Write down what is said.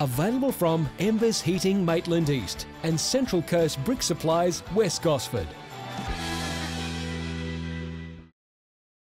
Available from Embers Heating Maitland East and Central Coast Brick Supplies West Gosford.